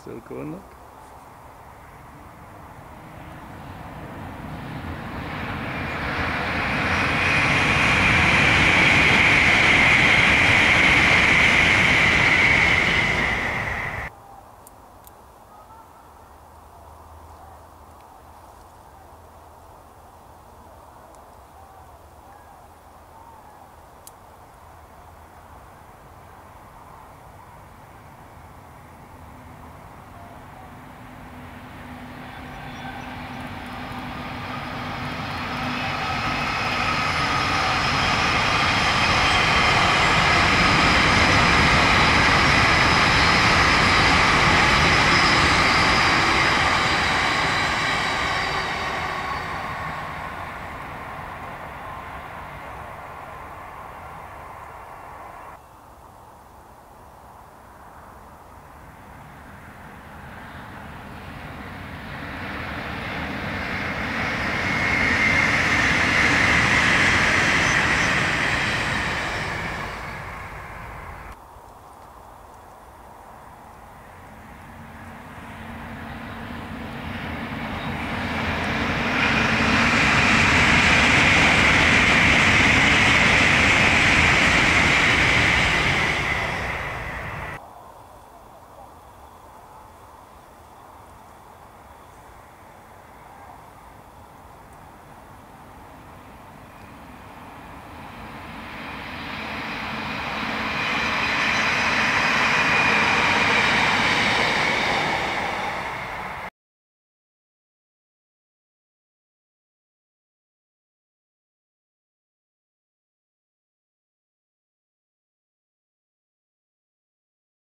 still going up.